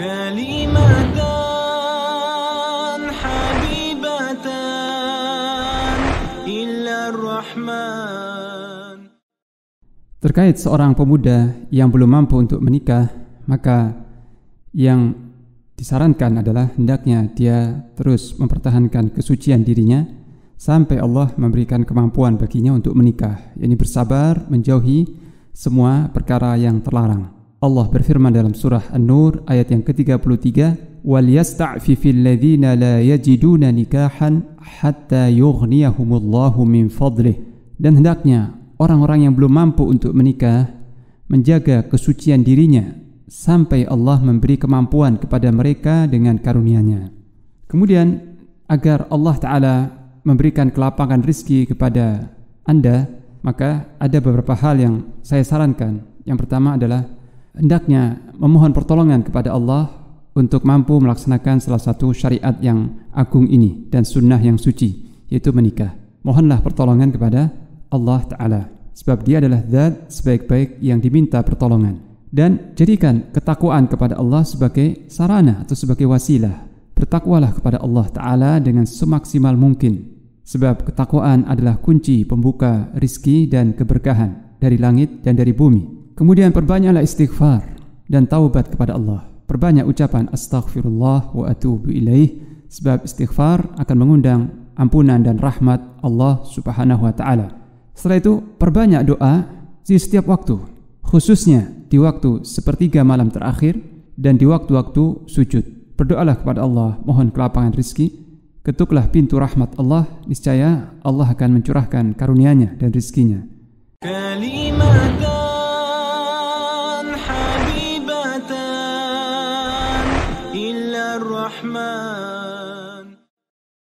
كلمتان حبيبتان إلا الرحمن Terkait seorang pemuda yang belum mampu untuk menikah, maka yang disarankan adalah hendaknya dia terus mempertahankan kesucian dirinya sampai Allah memberikan kemampuan baginya untuk menikah, yakni bersabar menjauhi semua perkara yang terlarang. Allah berfirman dalam surah An-Nur ayat yang ke-33, "Wal yasta'fifil ladzina la yajiduna nikahan hatta yughniyahumullahu min fadlih." Dan hendaknya orang-orang yang belum mampu untuk menikah menjaga kesucian dirinya sampai Allah memberi kemampuan kepada mereka dengan karunia-Nya. Kemudian agar Allah taala memberikan kelapangan rizki kepada Anda, maka ada beberapa hal yang saya sarankan. Yang pertama adalah hendaknya memohon pertolongan kepada Allah untuk mampu melaksanakan salah satu syariat yang agung ini dan sunnah yang suci yaitu menikah. Mohonlah pertolongan kepada Allah Ta'ala sebab dia adalah zat sebaik-baik yang diminta pertolongan. Dan jadikan ketakwaan kepada Allah sebagai sarana atau sebagai wasilah. Bertakwalah kepada Allah Ta'ala dengan semaksimal mungkin sebab ketakwaan adalah kunci pembuka rizki dan keberkahan dari langit dan dari bumi Kemudian perbanyaklah istighfar dan taubat kepada Allah. Perbanyak ucapan astaghfirullah wa atubu ilaih sebab istighfar akan mengundang ampunan dan rahmat Allah Subhanahu wa taala. Setelah itu perbanyak doa di setiap waktu, khususnya di waktu sepertiga malam terakhir dan di waktu-waktu sujud. Berdoalah kepada Allah, mohon kelapangan rizki, ketuklah pintu rahmat Allah, niscaya Allah akan mencurahkan karunia-Nya dan rizkinya. الرحمن.